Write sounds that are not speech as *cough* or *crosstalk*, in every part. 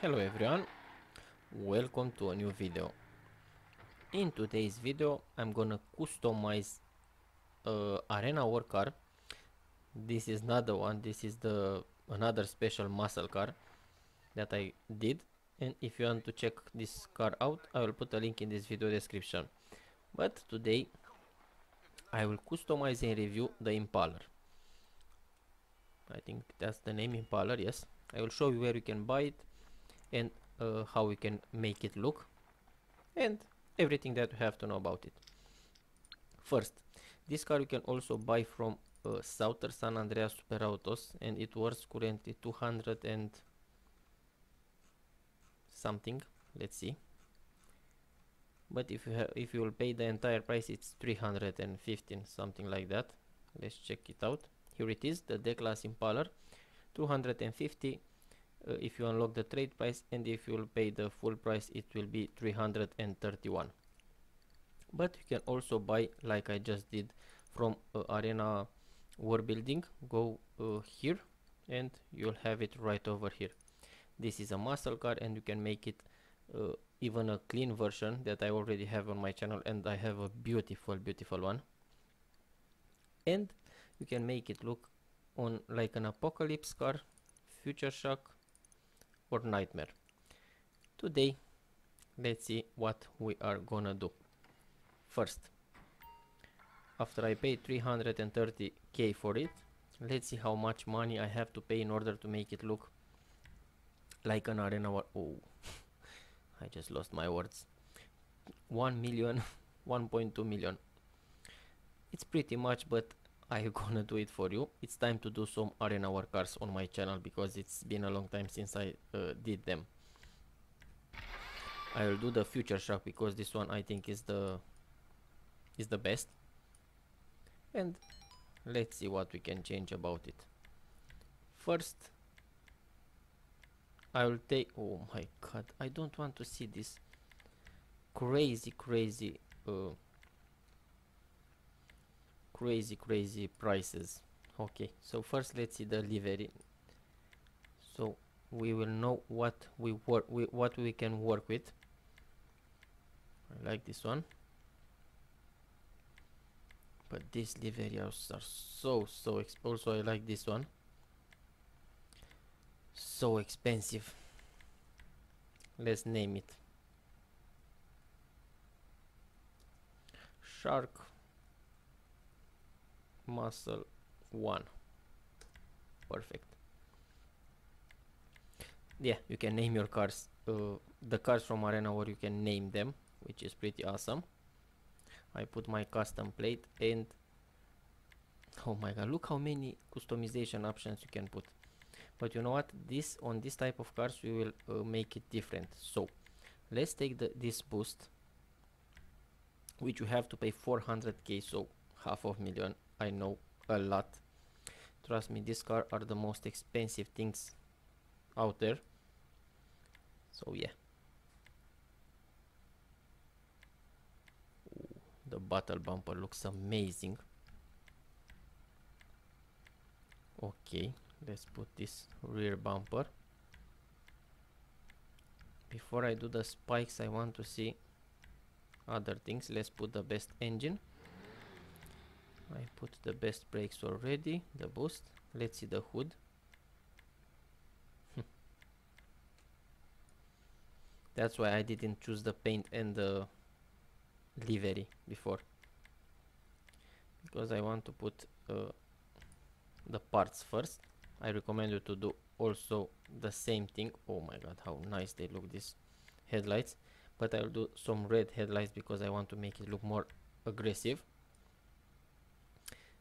Hello everyone, welcome to a new video. In today's video I'm gonna customize uh, arena war car. This is not the one, this is the another special muscle car that I did and if you want to check this car out I will put a link in this video description. But today I will customize and review the Impaler. I think that's the name Impaler, yes. I will show you where you can buy it and uh, how we can make it look and everything that you have to know about it. First, this car you can also buy from uh, San Andreas Super Autos and it worth currently 200 and something, let's see. But if you have, if you will pay the entire price, it's 315, something like that. Let's check it out. Here it is, the Declasse Impaler, 250 uh, if you unlock the trade price and if you will pay the full price it will be 331 but you can also buy like I just did from uh, arena war building. Go uh, here and you'll have it right over here. This is a muscle car and you can make it uh, even a clean version that I already have on my channel and I have a beautiful beautiful one. And you can make it look on like an apocalypse car future shock or nightmare. Today, let's see what we are gonna do. First, after I pay 330k for it, let's see how much money I have to pay in order to make it look like an arena war. Oh, *laughs* I just lost my words. 1 million, *laughs* 1.2 million. It's pretty much, but I'm gonna do it for you. It's time to do some arena workers on my channel because it's been a long time since I uh, did them. I will do the future shock because this one I think is the is the best. And let's see what we can change about it. First I will take oh my god I don't want to see this crazy crazy uh, crazy crazy prices. Okay so first let's see the livery so we will know what we work what we can work with. I like this one. But these livery are so so also I like this one. So expensive. Let's name it. Shark muscle 1 perfect. Yeah you can name your cars uh, the cars from arena or you can name them which is pretty awesome. I put my custom plate and oh my god look how many customization options you can put. But you know what? This on this type of cars we will uh, make it different. So let's take the, this boost which you have to pay 400k so half of million I know a lot. Trust me, these cars are the most expensive things out there. So yeah. Ooh, the battle bumper looks amazing. Okay, let's put this rear bumper. Before I do the spikes, I want to see other things. Let's put the best engine. I put the best brakes already, the boost. Let's see the hood. *laughs* That's why I didn't choose the paint and the livery before. Because I want to put uh, the parts first. I recommend you to do also the same thing. Oh my god, how nice they look these headlights. But I'll do some red headlights because I want to make it look more aggressive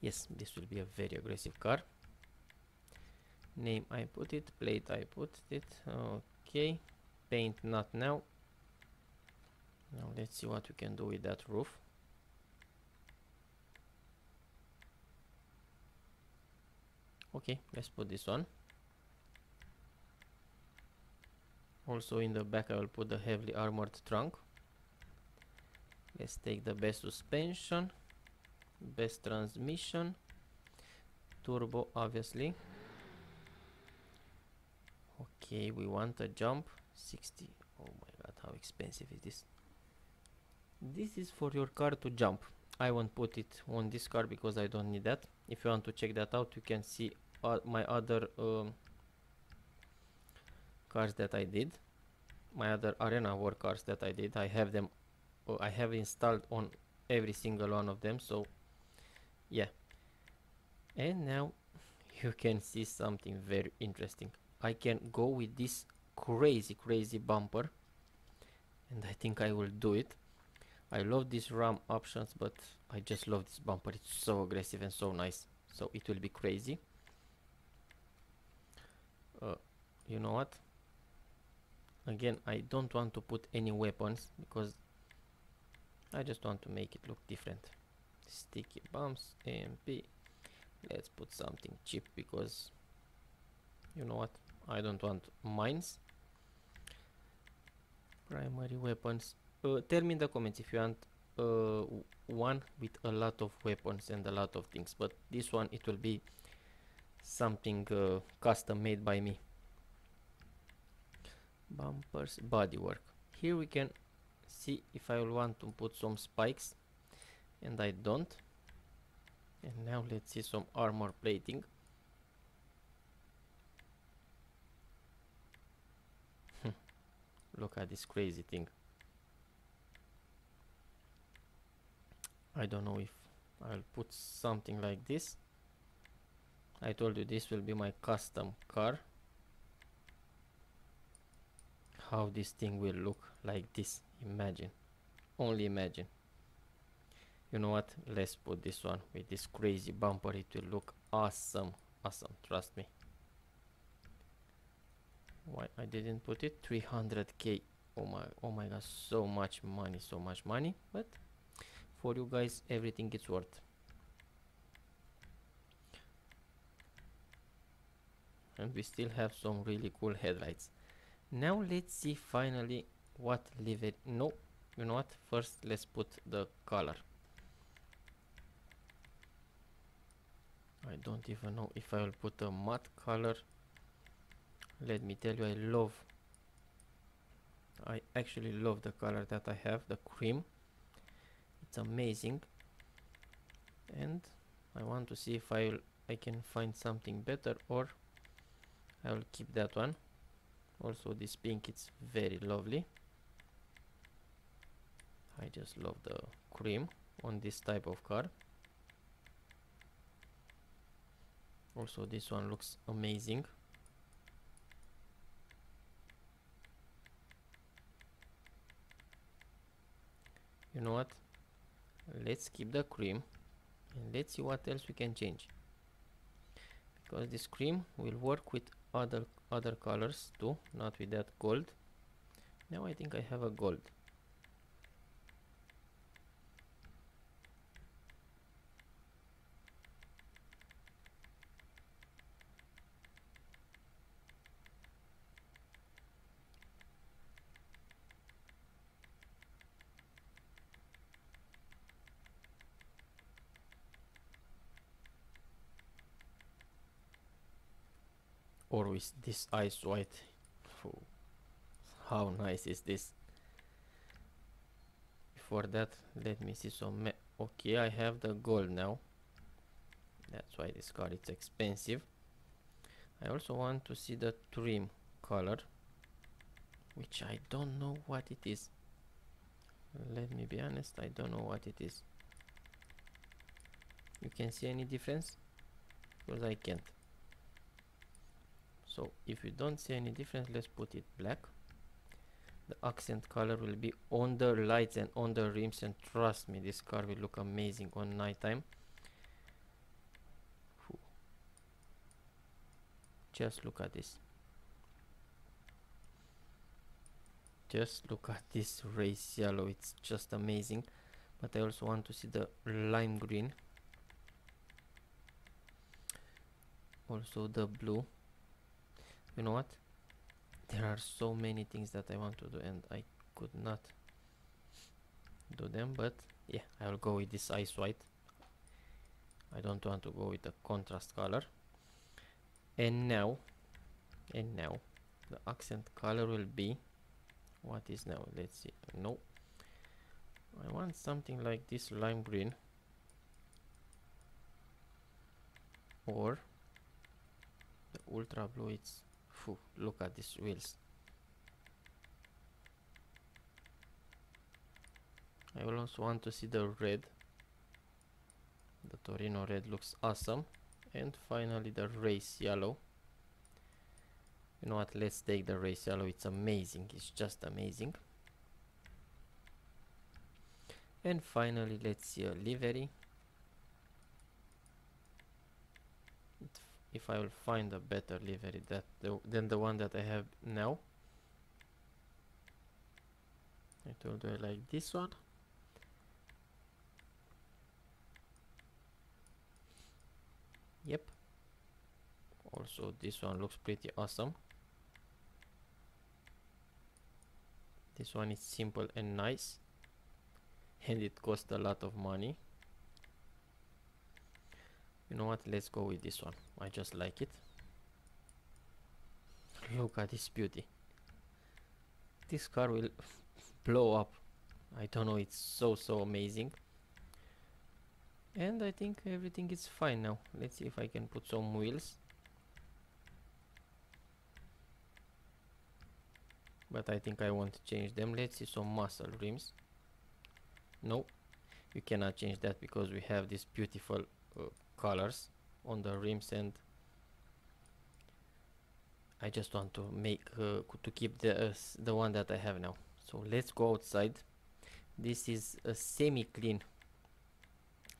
yes this will be a very aggressive car name I put it plate I put it. Okay paint not now. Now let's see what we can do with that roof. Okay let's put this on. Also in the back I will put the heavily armored trunk. Let's take the best suspension best transmission. Turbo obviously. Okay we want a jump. 60 oh my god how expensive is this? This is for your car to jump. I won't put it on this car because I don't need that. If you want to check that out you can see uh, my other um, cars that I did. My other arena war cars that I did. I have them uh, I have installed on every single one of them so yeah. And now *laughs* you can see something very interesting. I can go with this crazy crazy bumper and I think I will do it. I love these RAM options but I just love this bumper. It's so aggressive and so nice. So it will be crazy. Uh, you know what? Again I don't want to put any weapons because I just want to make it look different sticky bombs MP let's put something cheap because you know what I don't want mines. Primary weapons. Uh, tell me in the comments if you want uh, one with a lot of weapons and a lot of things but this one it will be something uh, custom made by me. Bumpers bodywork. Here we can see if I will want to put some spikes and I don't. And now let's see some armor plating. Hmm. Look at this crazy thing. I don't know if I'll put something like this. I told you this will be my custom car. How this thing will look like this. Imagine. Only imagine you know what? Let's put this one with this crazy bumper. It will look awesome. Awesome. Trust me. Why I didn't put it? 300k oh my oh my god. So much money so much money. But for you guys everything is worth. And we still have some really cool headlights. Now let's see finally what leave it. No you know what? First let's put the color I don't even know if I will put a matte color. Let me tell you I love I actually love the color that I have the cream. It's amazing. And I want to see if I I can find something better or I will keep that one. Also this pink it's very lovely. I just love the cream on this type of car also this one looks amazing. You know what? Let's keep the cream and let's see what else we can change. Because this cream will work with other other colors too not with that gold. Now I think I have a gold or with this ice white. How nice is this? Before that let me see some okay I have the gold now. That's why this car is expensive. I also want to see the trim color which I don't know what it is. Let me be honest I don't know what it is. You can see any difference? Because I can't so if you don't see any difference let's put it black. The accent color will be on the lights and on the rims and trust me this car will look amazing on nighttime. Just look at this. Just look at this race yellow. It's just amazing. But I also want to see the lime green. Also the blue you know what? There are so many things that I want to do and I could not do them but yeah I will go with this ice white. I don't want to go with the contrast color. And now and now the accent color will be what is now? Let's see. No. I want something like this lime green. Or the ultra blue it's look at these wheels. I will also want to see the red. The Torino red looks awesome. And finally the race yellow. You know what? Let's take the race yellow. It's amazing. It's just amazing. And finally let's see a livery if I will find a better livery that the, than the one that I have now. It will do like this one. Yep. Also this one looks pretty awesome. This one is simple and nice. *laughs* And it costs a lot of money. You know what? Let's go with this one I just like it. Look at this beauty. This car will *laughs* blow up. I don't know it's so so amazing. And I think everything is fine now. Let's see if I can put some wheels. But I think I want to change them. Let's see some muscle rims. No you cannot change that because we have these beautiful uh, colors on the rims and I just want to make uh, to keep the uh, the one that I have now. So let's go outside. This is a semi-clean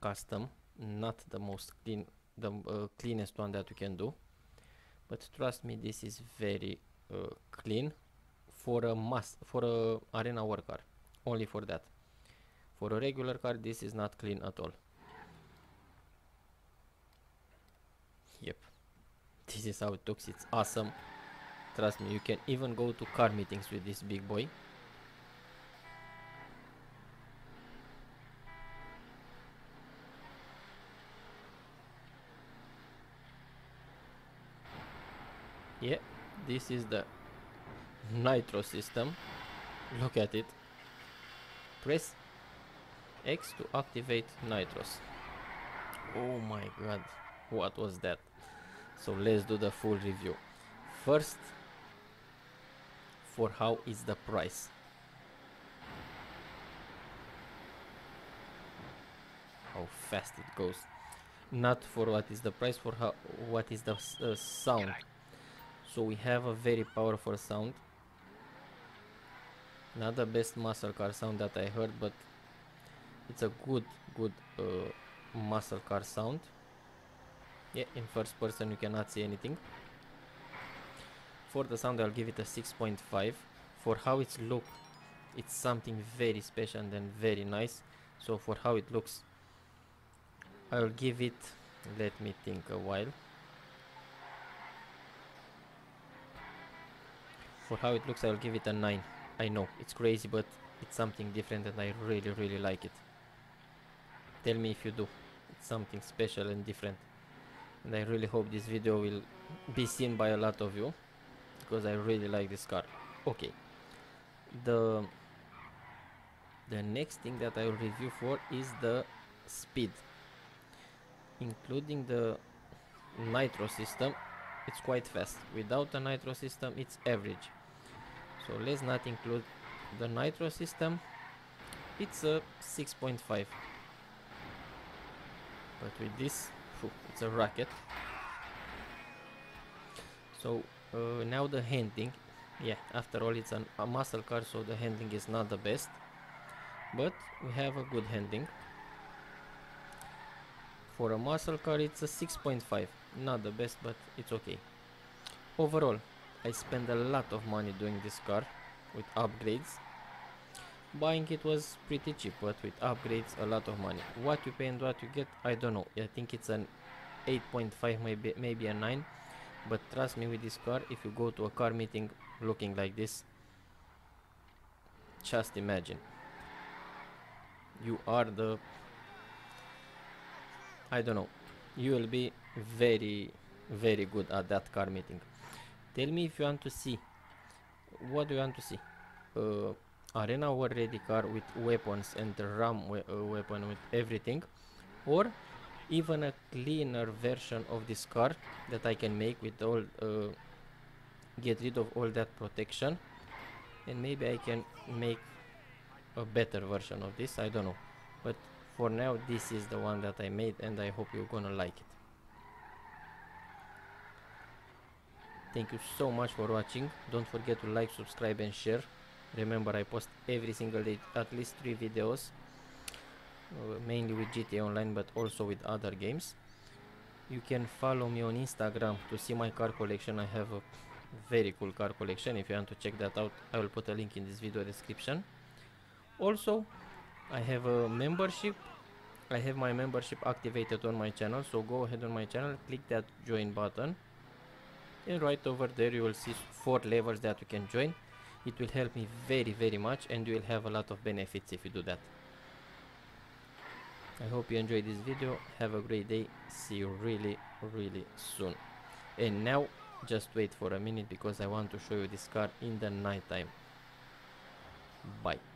custom not the most clean the uh, cleanest one that we can do. But trust me this is very uh, clean for a must for a arena worker. Only for that. For a regular car this is not clean at all yep this is how it looks it's awesome. Trust me you can even go to car meetings with this big boy. Yeah this is the nitro system. Look at it. Press X to activate nitros. Oh my god what was that so let's do the full review. First for how is the price? How fast it goes. Not for what is the price for how what is the uh, sound. So we have a very powerful sound. Not the best muscle car sound that I heard but it's a good good uh, muscle car sound yeah in first person you cannot see anything. For the sound I'll give it a 6.5 for how it's look it's something very special and very nice. So for how it looks I'll give it let me think a while. For how it looks I'll give it a 9 I know it's crazy but it's something different and I really really like it. Tell me if you do. It's something special and different and I really hope this video will be seen by a lot of you because I really like this car. Okay. The the next thing that I will review for is the speed. Including the nitro system it's quite fast. Without the nitro system it's average. So let's not include the nitro system. It's a 6.5 but with this it's a rocket so uh, now the handling yeah after all it's an, a muscle car so the handling is not the best. But we have a good handling for a muscle car it's a 6.5 not the best but it's okay. Overall I spent a lot of money doing this car with upgrades buying it was pretty cheap but with upgrades a lot of money. What you pay and what you get I don't know. I think it's an 8.5 maybe maybe a 9 but trust me with this car if you go to a car meeting looking like this just imagine. You are the I don't know. You will be very very good at that car meeting. Tell me if you want to see. What do you want to see? Uh, arena war ready car with weapons and ram we uh, weapon with everything. Or even a cleaner version of this car that I can make with all uh, get rid of all that protection. And maybe I can make a better version of this I don't know. But for now this is the one that I made and I hope you're gonna like it. Thank you so much for watching. Don't forget to like subscribe and share remember I post every single day at least three videos uh, mainly with GTA Online but also with other games. You can follow me on Instagram to see my car collection. I have a very cool car collection. If you want to check that out I will put a link in this video description. Also I have a membership. I have my membership activated on my channel so go ahead on my channel click that join button. And right over there you will see four levels that you can join it will help me very very much and you will have a lot of benefits if you do that. I hope you enjoyed this video. Have a great day. See you really really soon. And now just wait for a minute because I want to show you this car in the night time bye